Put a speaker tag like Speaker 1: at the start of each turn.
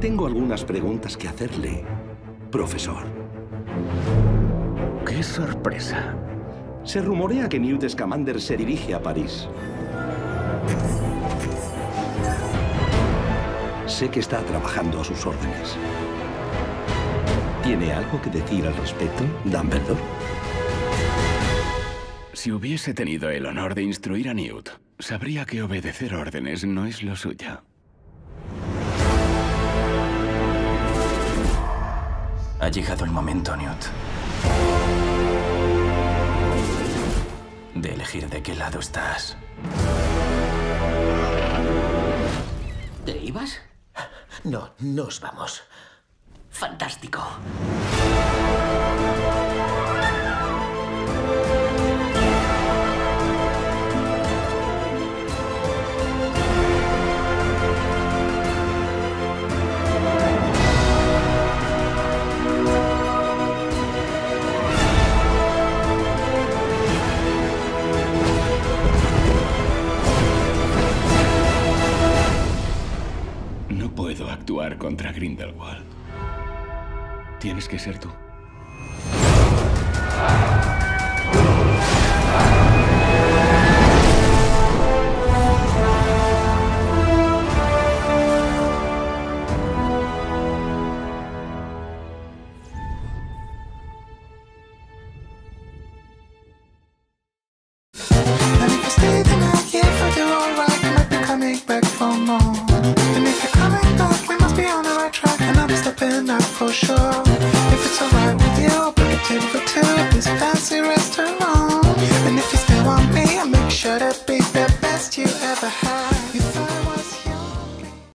Speaker 1: algunas preguntas que hacerle, profesor.
Speaker 2: ¡Qué sorpresa!
Speaker 1: Se rumorea que Newt Scamander se dirige a París. Sé que está trabajando a sus órdenes. ¿Tiene algo que decir al respecto, Dumbledore?
Speaker 2: Si hubiese tenido el honor de instruir a Newt, sabría que obedecer órdenes no es lo suyo.
Speaker 3: Ha llegado el momento, Newt. De elegir de qué lado estás.
Speaker 4: ¿Te ibas?
Speaker 5: No, nos vamos.
Speaker 4: Fantástico.
Speaker 2: No puedo actuar contra Grindelwald. Tienes que ser tú.
Speaker 6: For sure. If it's alright with you, I'll book a table for two at this fancy restaurant. And if you still want me, I'll make sure to be the best you ever had.